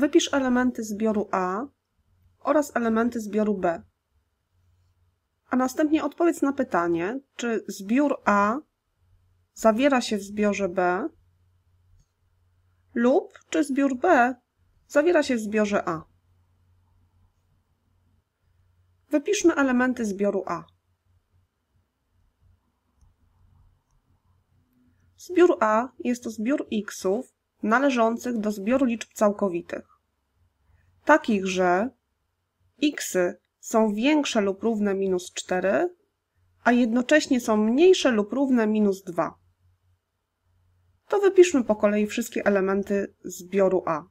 Wypisz elementy zbioru A oraz elementy zbioru B. A następnie odpowiedz na pytanie, czy zbiór A zawiera się w zbiorze B lub czy zbiór B zawiera się w zbiorze A. Wypiszmy elementy zbioru A. Zbiór A jest to zbiór xów należących do zbioru liczb całkowitych. Takich, że xy są większe lub równe minus 4, a jednocześnie są mniejsze lub równe minus 2. To wypiszmy po kolei wszystkie elementy zbioru A.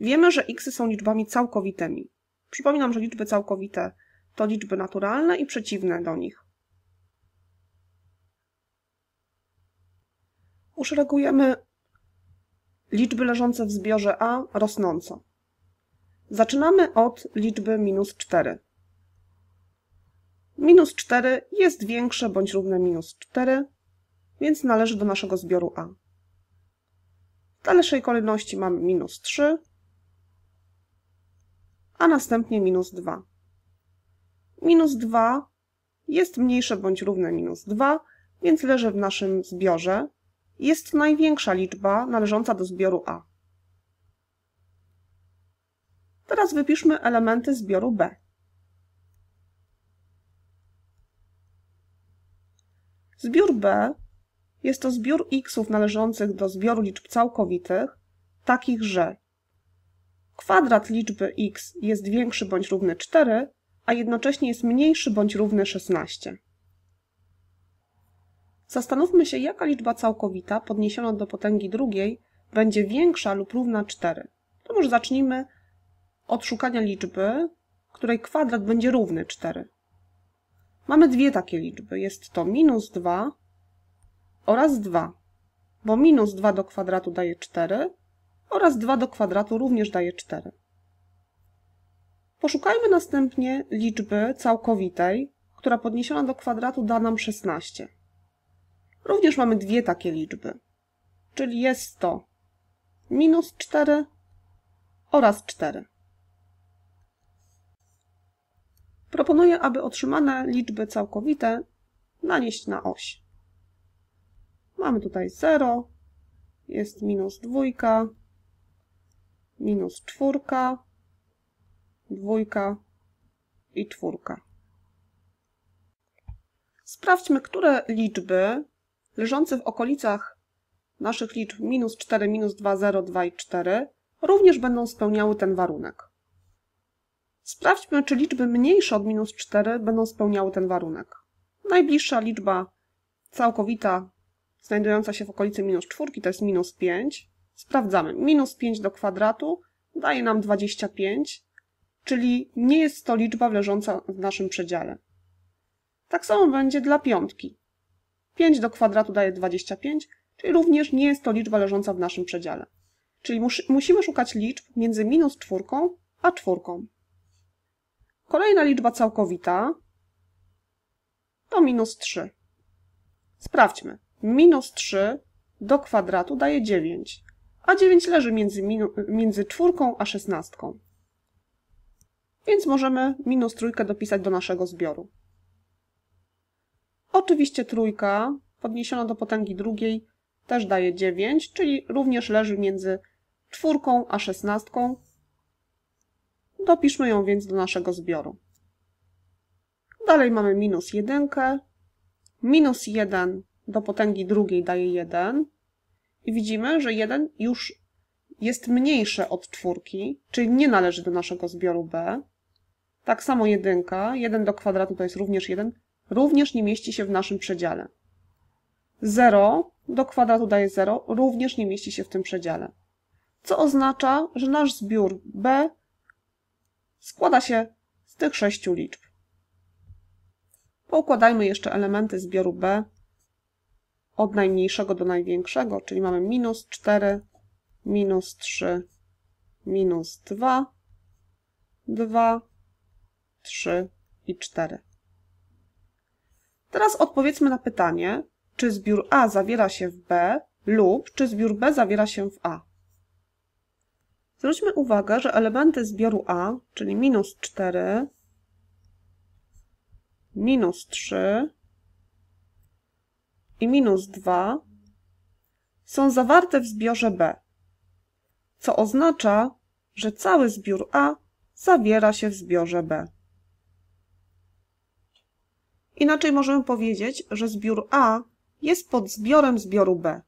Wiemy, że xy są liczbami całkowitymi. Przypominam, że liczby całkowite to liczby naturalne i przeciwne do nich. Uszeregujemy liczby leżące w zbiorze A rosnąco. Zaczynamy od liczby minus 4. Minus 4 jest większe bądź równe minus 4, więc należy do naszego zbioru A. W dalszej kolejności mamy minus 3, a następnie minus 2. Minus 2 jest mniejsze bądź równe minus 2, więc leży w naszym zbiorze. Jest to największa liczba należąca do zbioru A. Teraz wypiszmy elementy zbioru B. Zbiór B jest to zbiór xów należących do zbioru liczb całkowitych, takich, że kwadrat liczby x jest większy bądź równy 4, a jednocześnie jest mniejszy bądź równy 16. Zastanówmy się, jaka liczba całkowita podniesiona do potęgi drugiej będzie większa lub równa 4. To może zacznijmy od szukania liczby, której kwadrat będzie równy 4. Mamy dwie takie liczby. Jest to minus 2 oraz 2, bo minus 2 do kwadratu daje 4 oraz 2 do kwadratu również daje 4. Poszukajmy następnie liczby całkowitej, która podniesiona do kwadratu da nam 16. Również mamy dwie takie liczby, czyli jest to minus 4 oraz 4. Proponuję, aby otrzymane liczby całkowite nanieść na oś. Mamy tutaj 0, jest minus 2, minus 4, dwójka i czwórka. Sprawdźmy, które liczby leżące w okolicach naszych liczb minus 4, minus 2, 0, 2 i 4 również będą spełniały ten warunek. Sprawdźmy, czy liczby mniejsze od minus 4 będą spełniały ten warunek. Najbliższa liczba całkowita znajdująca się w okolicy minus 4 to jest minus 5. Sprawdzamy. Minus 5 do kwadratu daje nam 25, czyli nie jest to liczba leżąca w naszym przedziale. Tak samo będzie dla piątki. 5 do kwadratu daje 25, czyli również nie jest to liczba leżąca w naszym przedziale. Czyli mus musimy szukać liczb między minus czwórką a czwórką. Kolejna liczba całkowita to minus 3. Sprawdźmy. Minus 3 do kwadratu daje 9, a 9 leży między, między czwórką a szesnastką. Więc możemy minus trójkę dopisać do naszego zbioru. Oczywiście trójka podniesiona do potęgi drugiej też daje 9, czyli również leży między czwórką a szesnastką. Dopiszmy ją więc do naszego zbioru. Dalej mamy minus jedynkę. Minus 1 do potęgi drugiej daje 1. I widzimy, że 1 już jest mniejsze od czwórki, czyli nie należy do naszego zbioru B. Tak samo jedynka, 1 do kwadratu to jest również 1, również nie mieści się w naszym przedziale. 0 do kwadratu daje 0, również nie mieści się w tym przedziale. Co oznacza, że nasz zbiór B składa się z tych sześciu liczb. Poukładajmy jeszcze elementy zbioru B od najmniejszego do największego, czyli mamy minus 4, minus 3, minus 2, 2, 3 i 4. Teraz odpowiedzmy na pytanie, czy zbiór A zawiera się w B lub czy zbiór B zawiera się w A. Zwróćmy uwagę, że elementy zbioru A, czyli minus 4, minus 3 i minus 2 są zawarte w zbiorze B, co oznacza, że cały zbiór A zawiera się w zbiorze B. Inaczej możemy powiedzieć, że zbiór A jest pod zbiorem zbioru B.